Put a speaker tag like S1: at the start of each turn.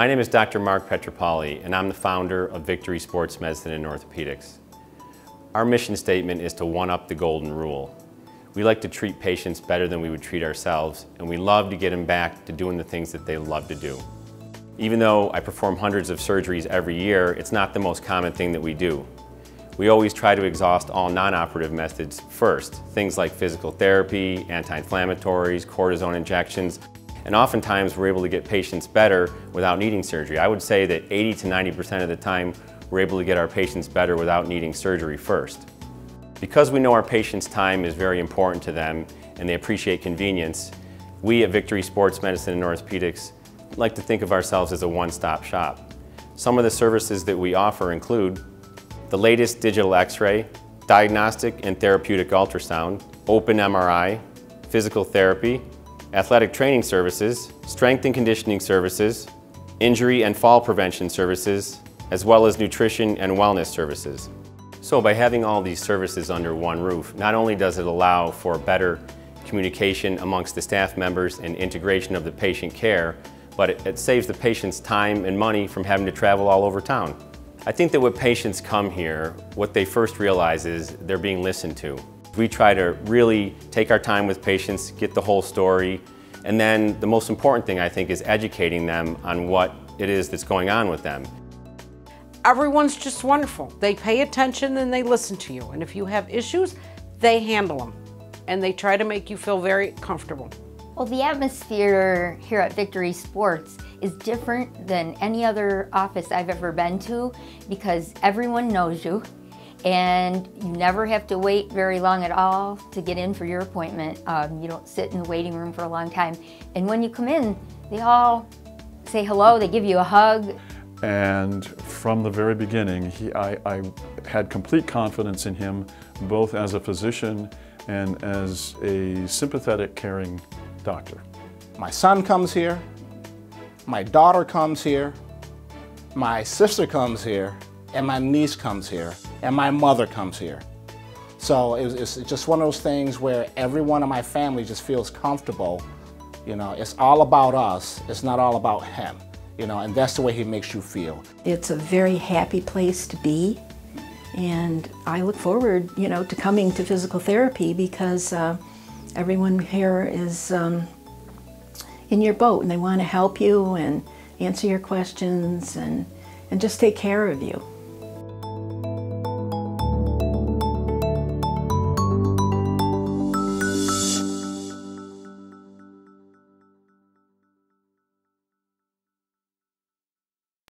S1: My name is Dr. Mark Petropoli, and I'm the founder of Victory Sports Medicine and Orthopedics. Our mission statement is to one-up the golden rule. We like to treat patients better than we would treat ourselves, and we love to get them back to doing the things that they love to do. Even though I perform hundreds of surgeries every year, it's not the most common thing that we do. We always try to exhaust all non-operative methods first, things like physical therapy, anti-inflammatories, cortisone injections, and oftentimes we're able to get patients better without needing surgery. I would say that 80 to 90% of the time we're able to get our patients better without needing surgery first. Because we know our patients' time is very important to them and they appreciate convenience, we at Victory Sports Medicine and Orthopedics like to think of ourselves as a one-stop shop. Some of the services that we offer include the latest digital x-ray, diagnostic and therapeutic ultrasound, open MRI, physical therapy, athletic training services, strength and conditioning services, injury and fall prevention services, as well as nutrition and wellness services. So by having all these services under one roof, not only does it allow for better communication amongst the staff members and integration of the patient care, but it, it saves the patients time and money from having to travel all over town. I think that when patients come here, what they first realize is they're being listened to. We try to really take our time with patients, get the whole story, and then the most important thing I think is educating them on what it is that's going on with them.
S2: Everyone's just wonderful. They pay attention and they listen to you. And if you have issues, they handle them. And they try to make you feel very comfortable.
S3: Well, the atmosphere here at Victory Sports is different than any other office I've ever been to because everyone knows you and you never have to wait very long at all to get in for your appointment. Um, you don't sit in the waiting room for a long time. And when you come in, they all say hello, they give you a hug.
S4: And from the very beginning, he, I, I had complete confidence in him, both as a physician and as a sympathetic, caring doctor.
S5: My son comes here, my daughter comes here, my sister comes here, and my niece comes here, and my mother comes here. So it's just one of those things where everyone in my family just feels comfortable. You know, it's all about us, it's not all about him. You know, and that's the way he makes you feel.
S6: It's a very happy place to be. And I look forward, you know, to coming to physical therapy because uh, everyone here is um, in your boat and they want to help you and answer your questions and, and just take care of you.